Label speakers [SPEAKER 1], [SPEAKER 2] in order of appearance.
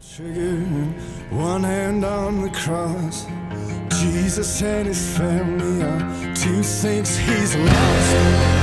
[SPEAKER 1] Trigger, one hand on the cross. Jesus and his family are two saints he's lost.